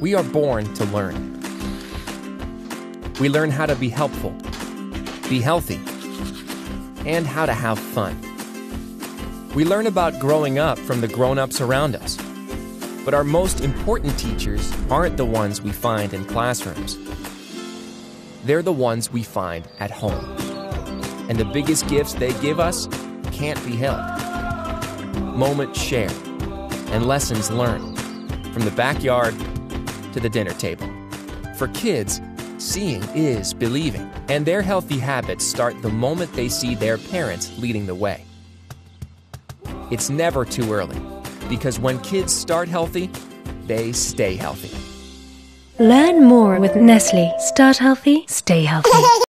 We are born to learn. We learn how to be helpful, be healthy, and how to have fun. We learn about growing up from the grown ups around us. But our most important teachers aren't the ones we find in classrooms. They're the ones we find at home. And the biggest gifts they give us can't be held. Moments shared and lessons learned from the backyard to the dinner table. For kids, seeing is believing, and their healthy habits start the moment they see their parents leading the way. It's never too early because when kids start healthy, they stay healthy. Learn more with Nestle. Start healthy, stay healthy.